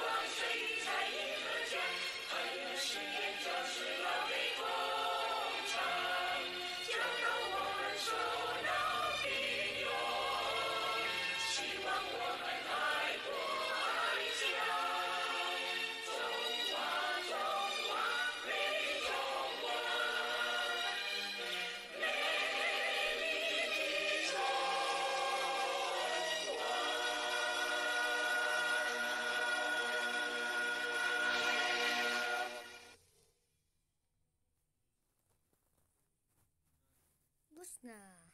worship. oras.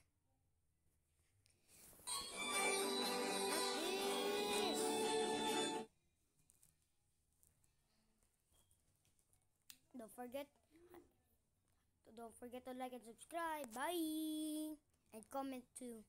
Don't forget don't forget to like and subscribe. Bye. And comment too.